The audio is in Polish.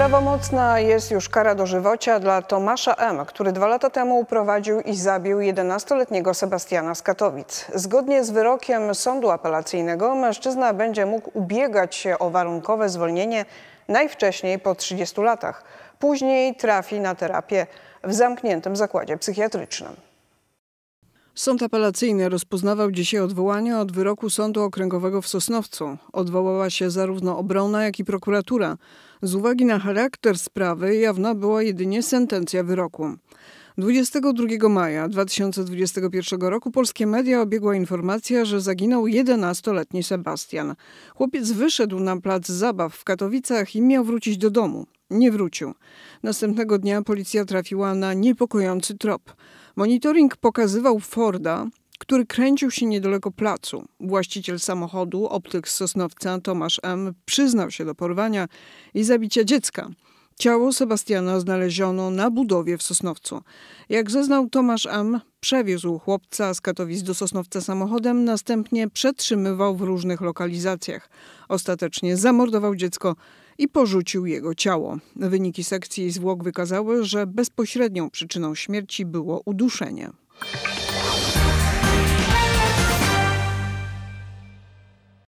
Prawomocna jest już kara dożywocia dla Tomasza M., który dwa lata temu uprowadził i zabił 11-letniego Sebastiana z Katowic. Zgodnie z wyrokiem sądu apelacyjnego mężczyzna będzie mógł ubiegać się o warunkowe zwolnienie najwcześniej po 30 latach. Później trafi na terapię w zamkniętym zakładzie psychiatrycznym. Sąd apelacyjny rozpoznawał dzisiaj odwołanie od wyroku Sądu Okręgowego w Sosnowcu. Odwołała się zarówno obrona, jak i prokuratura. Z uwagi na charakter sprawy jawna była jedynie sentencja wyroku. 22 maja 2021 roku polskie media obiegła informacja, że zaginął 11-letni Sebastian. Chłopiec wyszedł na plac zabaw w Katowicach i miał wrócić do domu. Nie wrócił. Następnego dnia policja trafiła na niepokojący trop. Monitoring pokazywał Forda, który kręcił się niedaleko placu. Właściciel samochodu, optyk z Sosnowca Tomasz M., przyznał się do porwania i zabicia dziecka. Ciało Sebastiana znaleziono na budowie w Sosnowcu. Jak zeznał Tomasz M., przewiózł chłopca z Katowic do Sosnowca samochodem, następnie przetrzymywał w różnych lokalizacjach. Ostatecznie zamordował dziecko i porzucił jego ciało. Wyniki sekcji zwłok wykazały, że bezpośrednią przyczyną śmierci było uduszenie.